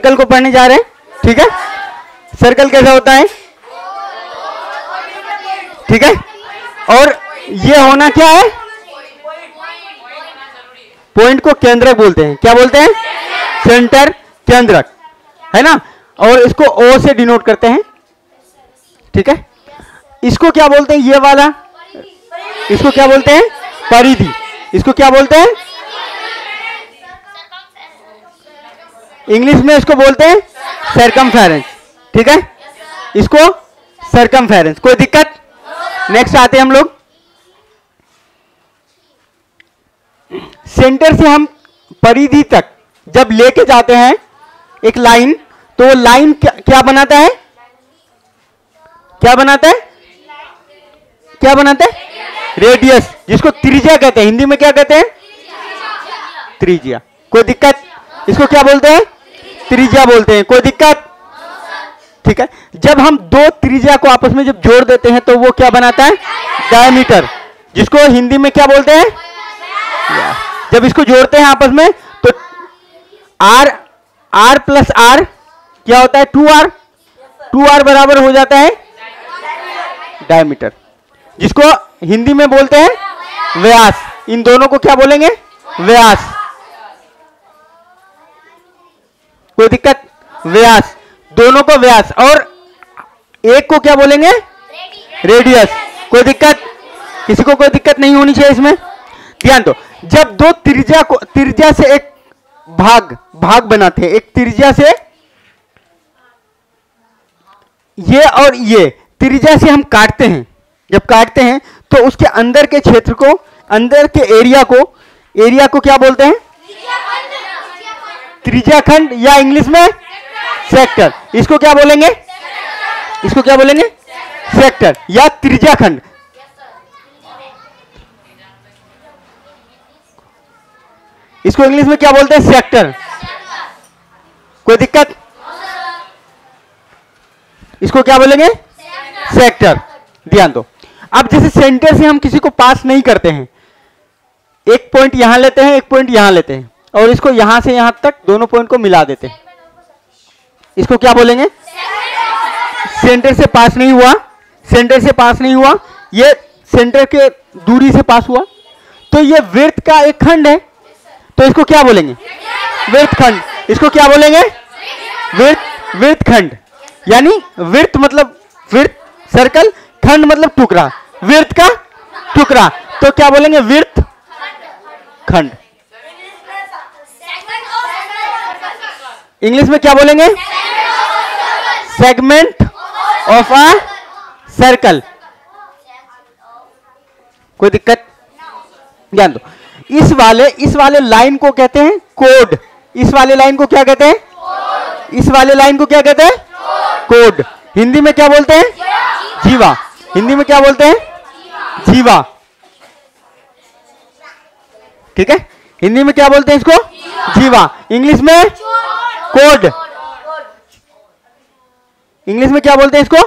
Circle को पढ़ने जा रहे हैं? ठीक है? सर्कल कैसा होता है? ठीक है? और ये होना क्या है? पॉइंट को केंद्रक बोलते हैं। क्या बोलते हैं? सेंटर केंद्रक। है ना? और इसको ओ से डिनोट करते हैं। ठीक है? इसको क्या बोलते हैं? ये वाला? इसको क्या बोलते हैं? परिधि। इसको क्या बोलते हैं? इंग्लिश में इसको बोलते हैं सरकम ठीक है? इसको सरकम कोई दिक्कत? नेक्स्ट आते हैं हम लोग। सेंटर से हम परिधि तक जब लेके जाते हैं एक लाइन तो वो लाइन क्या, क्या बनाता है? क्या बनाता है? क्या बनाता है? रेडियस जिसको त्रिज्या कहते हैं। हिंदी में क्या कहते हैं? त्रिज्या। कोई दिक्कत? इसको क्या बोलते हैं? त्रिज्या बोलते हैं। कोई दिक्कत? ठीक है। जब हम दो त्रिज्या को आपस में जब जोड़ देते हैं तो वो क्या बनाता है? डायमीटर। जिसको हिंदी में क्या बोलते हैं? जब इसको जोड़ते हैं आपस में तो आर आर प्लस आर क्या होता है? To are. टू आर बराबर हो जाता है डायमीटर। जिसको हिंदी में बोलते हैं व्यास। इन दोनों को क्या बोलेंगे? व्यास। कोई दिक्कत? व्यास। दोनों को व्यास। और एक को क्या बोलेंगे? रेडियस। कोई दिक्कत? किसी को कोई दिक्कत नहीं होनी चाहिए इसमें। ध्यान दो। जब दो त्रिज्या को त्रिज्या से एक भाग भाग बनाते हैं। एक त्रिज्या से ये और ये। त्रिज्या से हम काटते हैं। जब काटते हैं तो उसके अंदर के क्षेत्र को, अंदर के एरिया को एरिया को क्या बोलते हैं? त्रिज्या खंड या इंग्लिश में? सेक्टर इसको क्या बोलेंगे? इसको क्या बोलेंगे? सेक्टर या त्रिज्या खंड। इसको इंग्लिश में क्या बोलते हैं? सेक्टर कोई दिक्कत? इसको क्या बोलेंगे? सेक्टर ध्यान दो। अब जैसे सेंटर से हम किसी को पास नहीं करते हैं, एक पॉइंट यहाँ लेते हैं, एक पॉइंट यहाँ लेते हैं। और इसको यहाँ से यहाँ तक दोनों पॉइंट को मिला देते। इसको क्या बोलेंगे? सेंटर से पास नहीं हुआ। सेंटर से पास नहीं हुआ। ये सेंटर के दूरी से पास हुआ। तो ये वृत्त का एक खंड है। तो इसको क्या बोलेंगे? वृत्त खंड। इसको क्या बोलेंगे? वृत्त वृत्त खंड। यानी वृत्त मतलब वृत्त सर्कल खंड मतलब टुकड़ा। वृत्त का टुकड़ा। तो क्या बोलेंगे? वृत्त खंड। इंग्लिश में क्या बोलेंगे? सेगमेंट ऑफ़ अ सर्कल कोई दिक्कत? ध्यान दो। इस वाले इस वाले लाइन को कहते हैं कोड इस वाले लाइन को क्या कहते हैं? इस वाले लाइन को क्या कहते हैं? कोड हिंदी में क्या बोलते हैं? जीवा। हिंदी में क्या बोलते हैं? जीवा। ठीक है? हिंदी में क्या बोलते हैं इसको? जीवा। इंग्लिश में? कोड इंग्लिश में क्या बोलते हैं इसको?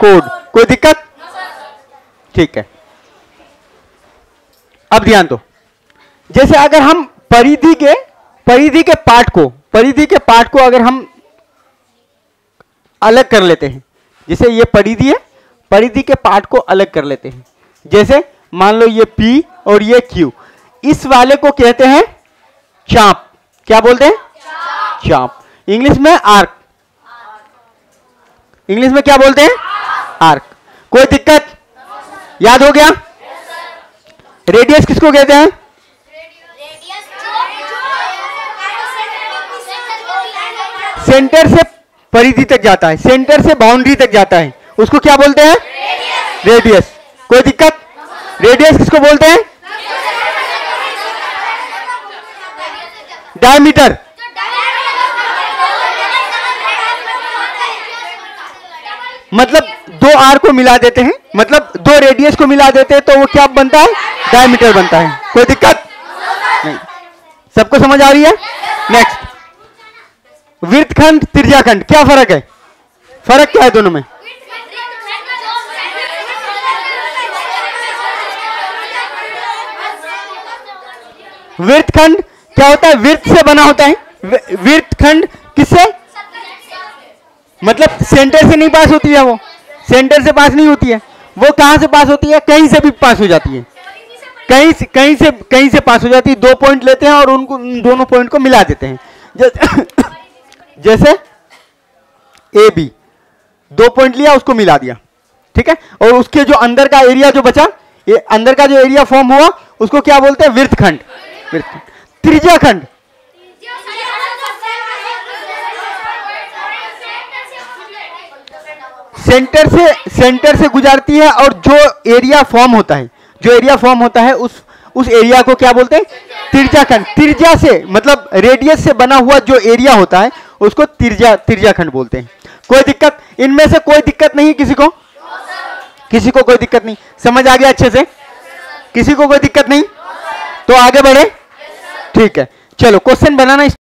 कोड कोई दिक्कत? ठीक है। अब ध्यान दो। जैसे अगर हम परिधि के परिधि के पार्ट को, परिधि के पार्ट को अगर हम अलग कर लेते हैं, जैसे ये परिधि है, परिधि के पार्ट को अलग कर लेते हैं। जैसे मान लो ये P और ये Q, इस वाले को कहते हैं चाप। क्या बोलते हैं? चाप इंग्लिश में आर्क इंग्लिश में क्या बोलते हैं? आर्क कोई दिक्कत? याद हो गया? रेडियस किसको कहते हैं? सेंटर से परिधि तक जाता है। सेंटर से बाउंड्री तक जाता है। उसको क्या बोलते हैं? रेडियस कोई दिक्कत? रेडियस किसको बोलते हैं? डायमीटर मतलब दो आर को मिला देते हैं मतलब दो रेडियस को मिला देते हैं तो वो क्या बनता है? डायमीटर बनता है। कोई दिक्कत? नहीं। सबको समझ आ रही है? नेक्स्ट वृत्तखंड त्रिज्याखंड, क्या फ़र्क है? फ़र्क क्या है दोनों में? वृत्तखंड क्या होता है? वृत्त से बना होता है। वृत्तखंड किससे? मतलब सेंटर से नहीं पास होती है वो। सेंटर से पास नहीं होती है। वो कहाँ से पास होती है? कहीं से भी पास हो जाती है। कहीं से कहीं से कहीं से पास हो जाती है। दो पॉइंट लेते हैं और उनको उन दोनों पॉइंट को मिला देते हैं। जैसे, ए बी दो पॉइंट लिया उसको मिला दिया। ठीक है? और उसके जो अंदर का एरिया जो बचा ये अंदर का जो एरिया फॉर्म हुआ उसको क्या बोलते हैं? वृत्तखंड खंड। सेंटर से सेंटर से गुजारती है और जो एरिया फॉर्म होता है, जो एरिया फॉर्म होता है उस उस एरिया को क्या बोलते हैं? तिरजा खंड तिरजा से मतलब रेडियस से बना हुआ जो एरिया होता है, उसको तिरजा तिरजा खंड बोलते हैं। कोई दिक्कत? इनमें से कोई दिक्कत नहीं किसी को? किसी को कोई दिक्कत नहीं। समझ आ गया अच्छे से? किसी को कोई दिक्कत नहीं? तो आगे बढ़े। ठीक है। चलो क्वेश्चन बनाना